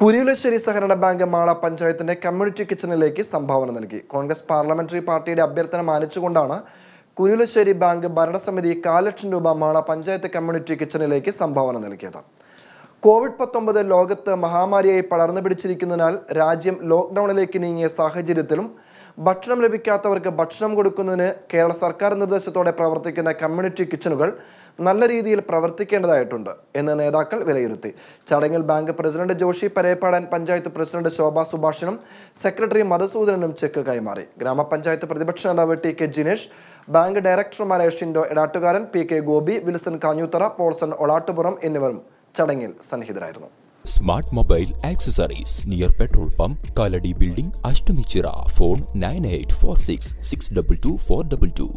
കുരിയുലശ്ശേരി സഹകരണ ബാങ്ക് മാള പഞ്ചായത്തിന്റെ കമ്മ്യൂണിറ്റി കിച്ചണിലേക്ക് സംഭാവന നൽകി. കോൺഗ്രസ് പാർലമെന്ററി പാർട്ടിയുടെ അഭ്യർത്ഥന മാനിച്ചുകൊണ്ടാണ് കുരിയുലശ്ശേരി ബാങ്ക് ഭരണസമിതി കാൽ ലക്ഷം രൂപ മാള പഞ്ചായത്ത് കമ്മ്യൂണിറ്റി കിച്ചണിലേക്ക് സംഭാവന നൽകിയത്. കോവിഡ് പത്തൊമ്പത് ലോകത്ത് മഹാമാരിയായി പടർന്നു പിടിച്ചിരിക്കുന്നതിനാൽ രാജ്യം ലോക്ക്ഡൌണിലേക്ക് നീങ്ങിയ സാഹചര്യത്തിലും ഭക്ഷണം ലഭിക്കാത്തവർക്ക് ഭക്ഷണം കൊടുക്കുന്നതിന് കേരള സർക്കാർ നിർദ്ദേശത്തോടെ പ്രവർത്തിക്കുന്ന കമ്മ്യൂണിറ്റി കിച്ചണുകൾ നല്ല രീതിയിൽ പ്രവർത്തിക്കേണ്ടതായിട്ടുണ്ട് എന്ന് നേതാക്കൾ വിലയിരുത്തി. ചടങ്ങിൽ bank president Joshi Parepadan panchayat president Shobha സുഭാഷിനും secretary മധുസൂദനനും ചെക്ക് കൈമാറി. ഗ്രാമപഞ്ചായത്ത് പ്രതിപക്ഷ നേതാവ് T K Jinesh bank ഡയറക്ടർമാരായ Shindo Edattukaran P K Gopi Wilson Kanjoothara Paulson Olattupuram എന്നിവരും ചടങ്ങിൽ സന്നിഹിതരായിരുന്നു. Smart mobile accessories. Near petrol pump Kalady building Ashtamichira phone nine eight four six six double two four double two